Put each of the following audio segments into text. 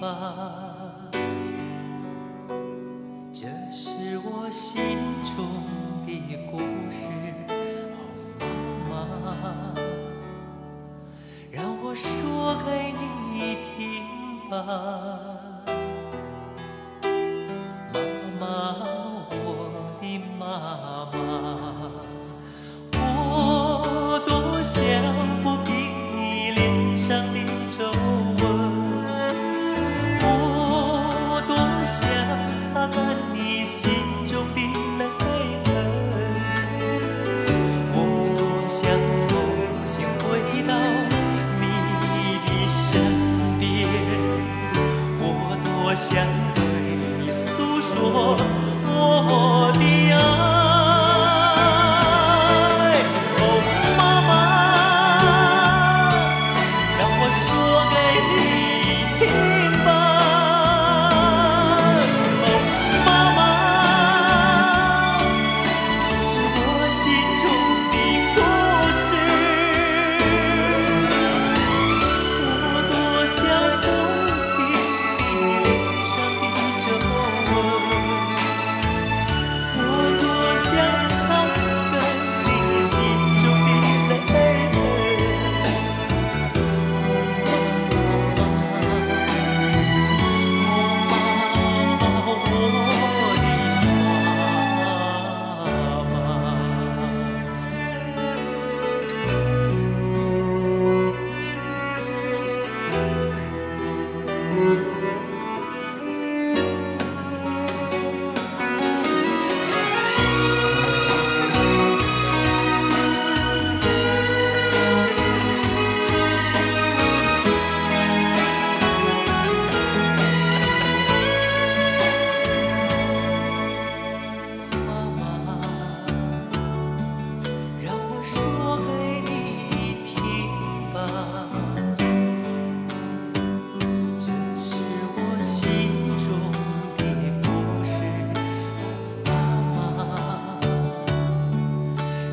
吧。这是我心中的故事，哦，妈妈，让我说给你听吧。妈妈，我的妈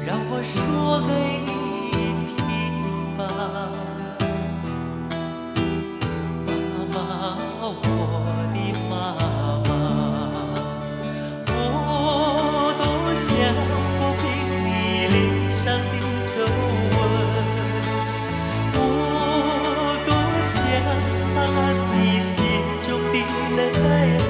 让我说给你听吧。妈妈，我的妈妈。我多想抚平你脸上的皱纹，我多想擦干你心中的泪。